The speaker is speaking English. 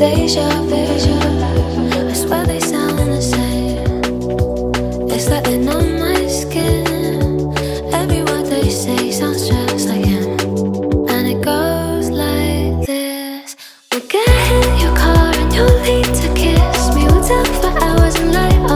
Deja vu, I swear they sound the same. It's like on my skin. Every word they say sounds just like him. And it goes like this We'll get in your car and you'll need to kiss me. We'll talk for hours and light.